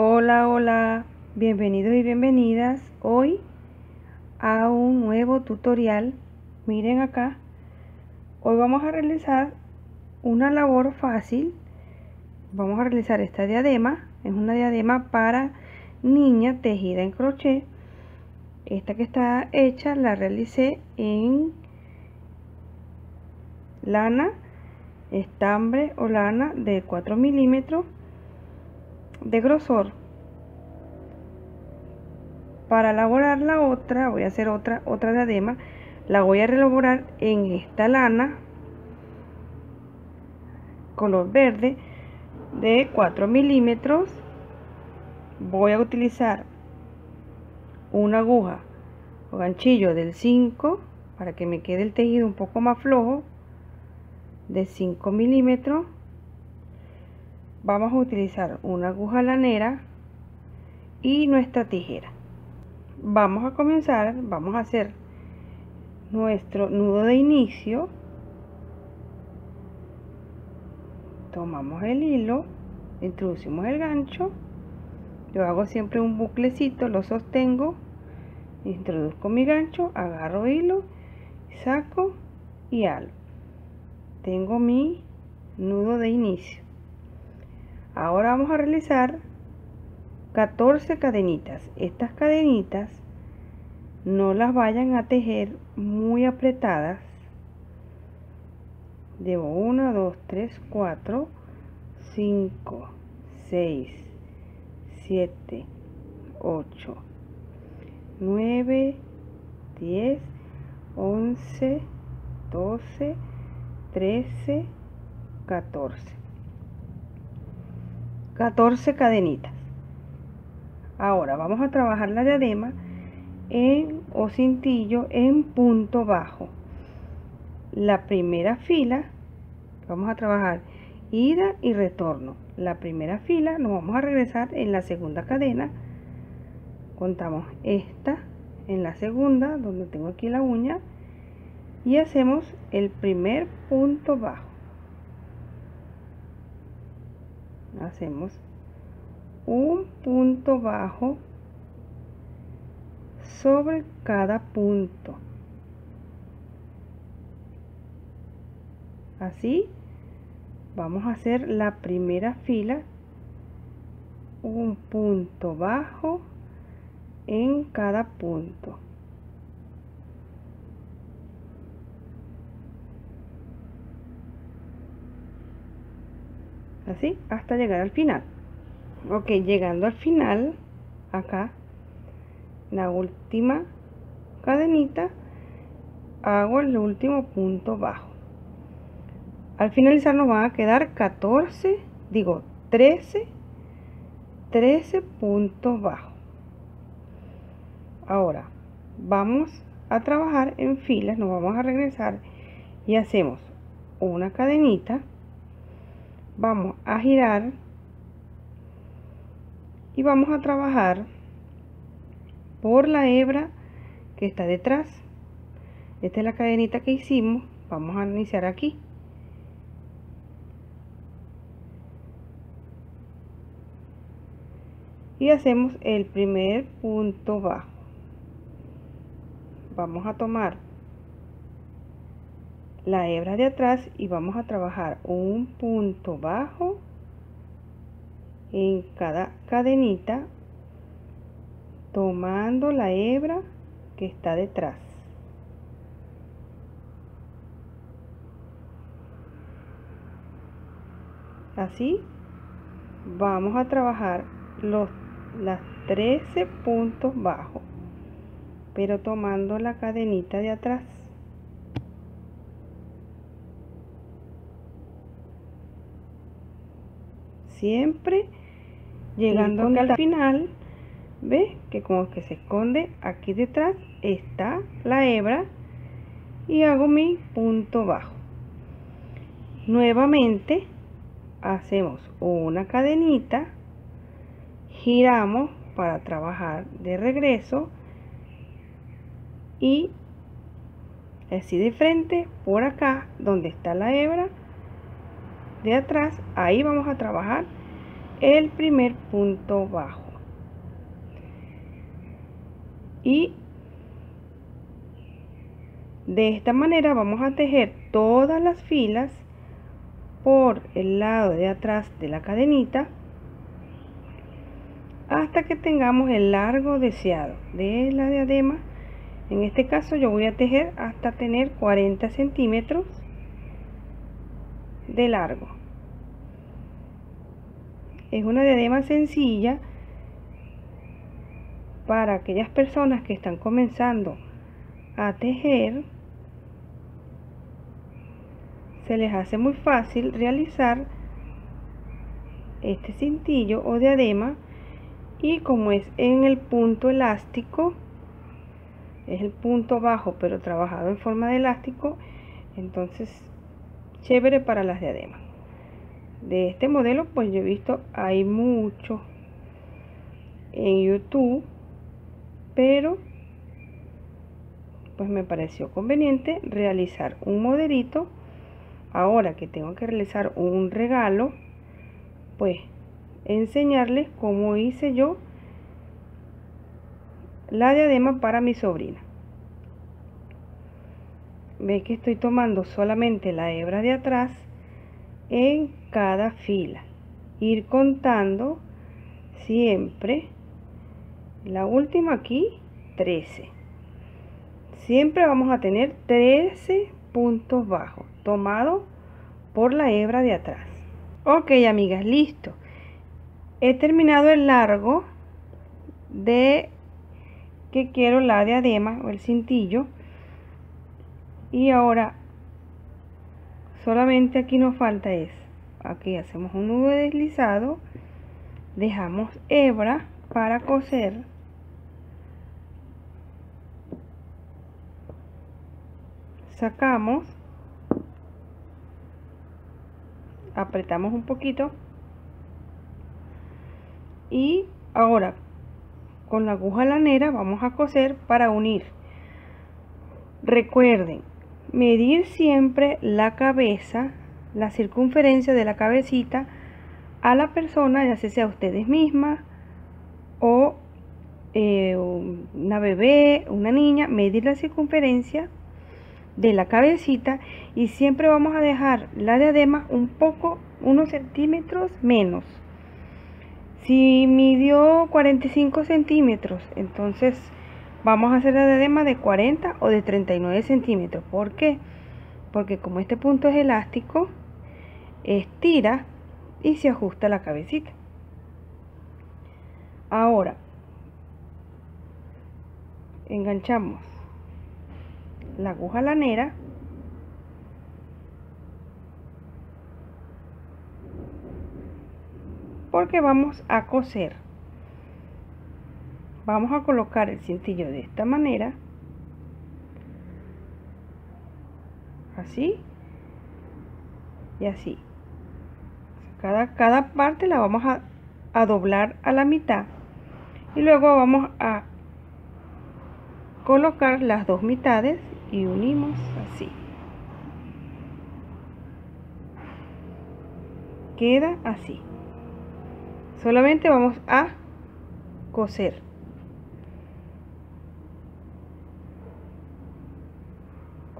Hola, hola, bienvenidos y bienvenidas hoy a un nuevo tutorial. Miren acá, hoy vamos a realizar una labor fácil. Vamos a realizar esta diadema, es una diadema para niña tejida en crochet. Esta que está hecha la realicé en lana, estambre o lana de 4 milímetros de grosor. Para elaborar la otra voy a hacer otra otra diadema la voy a elaborar en esta lana color verde de 4 milímetros. Voy a utilizar una aguja o ganchillo del 5 para que me quede el tejido un poco más flojo de 5 milímetros vamos a utilizar una aguja lanera y nuestra tijera. Vamos a comenzar vamos a hacer nuestro nudo de inicio. Tomamos el hilo introducimos el gancho. Yo hago siempre un buclecito lo sostengo introduzco mi gancho agarro hilo saco y halo tengo mi nudo de inicio ahora vamos a realizar 14 cadenitas. Estas cadenitas no las vayan a tejer muy apretadas. Llevo 1 2 3 4 5 6 7 8 9 10 11 12 13 14 14 cadenitas. Ahora vamos a trabajar la diadema en o cintillo en punto bajo. La primera fila vamos a trabajar ida y retorno. La primera fila nos vamos a regresar en la segunda cadena. Contamos esta en la segunda donde tengo aquí la uña y hacemos el primer punto bajo hacemos un punto bajo sobre cada punto. Así vamos a hacer la primera fila un punto bajo en cada punto así hasta llegar al final. Ok llegando al final acá la última cadenita hago el último punto bajo. Al finalizar nos van a quedar 14 digo 13 13 puntos bajos ahora vamos a trabajar en filas nos vamos a regresar y hacemos una cadenita vamos a girar y vamos a trabajar por la hebra que está detrás. Esta es la cadenita que hicimos. Vamos a iniciar aquí. Y hacemos el primer punto bajo. Vamos a tomar la hebra de atrás y vamos a trabajar un punto bajo en cada cadenita tomando la hebra que está detrás. Así vamos a trabajar los las 13 puntos bajos pero tomando la cadenita de atrás siempre llegando al final ve que como que se esconde aquí detrás está la hebra y hago mi punto bajo. Nuevamente hacemos una cadenita giramos para trabajar de regreso y así de frente por acá donde está la hebra de atrás ahí vamos a trabajar el primer punto bajo. Y de esta manera vamos a tejer todas las filas por el lado de atrás de la cadenita hasta que tengamos el largo deseado de la diadema. En este caso yo voy a tejer hasta tener 40 centímetros de largo. Es una diadema sencilla para aquellas personas que están comenzando a tejer. Se les hace muy fácil realizar este cintillo o diadema y como es en el punto elástico es el punto bajo pero trabajado en forma de elástico entonces chévere para las diademas de este modelo pues yo he visto hay mucho en youtube pero pues me pareció conveniente realizar un modelito ahora que tengo que realizar un regalo, pues enseñarles cómo hice yo la diadema para mi sobrina. Ve que estoy tomando solamente la hebra de atrás en cada fila. Ir contando siempre la última aquí 13. Siempre vamos a tener 13 puntos bajos tomado por la hebra de atrás ok amigas listo he terminado el largo de que quiero la diadema o el cintillo y ahora solamente aquí nos falta es aquí hacemos un nudo deslizado dejamos hebra para coser. Sacamos apretamos un poquito. Y ahora con la aguja lanera vamos a coser para unir. Recuerden medir siempre la cabeza la circunferencia de la cabecita a la persona ya sea ustedes mismas o eh, una bebé una niña medir la circunferencia de la cabecita y siempre vamos a dejar la diadema un poco, unos centímetros menos. Si midió 45 centímetros, entonces vamos a hacer la diadema de 40 o de 39 centímetros. ¿Por qué? Porque como este punto es elástico, estira y se ajusta la cabecita. Ahora, enganchamos la aguja lanera porque vamos a coser vamos a colocar el cintillo de esta manera así y así cada, cada parte la vamos a, a doblar a la mitad y luego vamos a colocar las dos mitades y unimos así. Queda así. Solamente vamos a coser.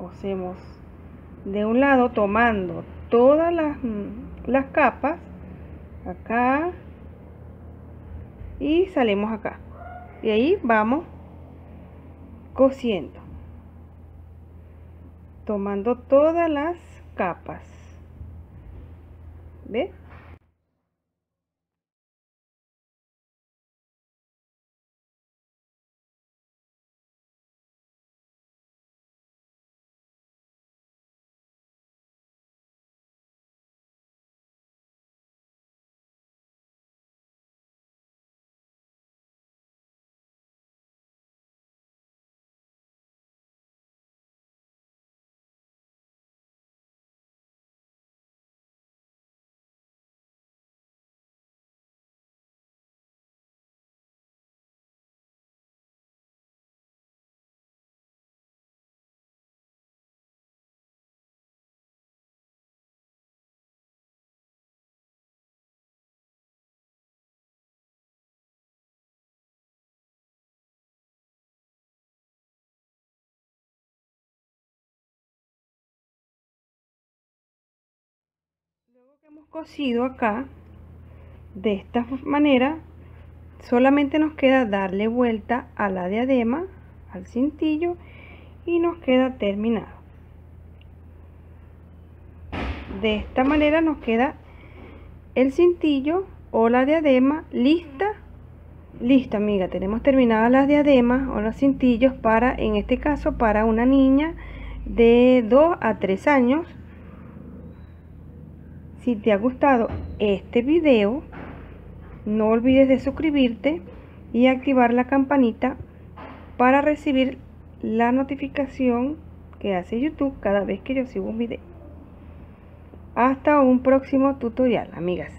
Cosemos de un lado tomando todas las, las capas acá y salimos acá. Y ahí vamos cosiendo tomando todas las capas. ¿Ve? Hemos cosido acá de esta manera solamente nos queda darle vuelta a la diadema al cintillo y nos queda terminado. De esta manera nos queda el cintillo o la diadema lista. Listo amiga tenemos terminadas las diademas o los cintillos para en este caso para una niña de 2 a 3 años si te ha gustado este video no olvides de suscribirte y activar la campanita para recibir la notificación que hace YouTube cada vez que yo subo un video. Hasta un próximo tutorial amigas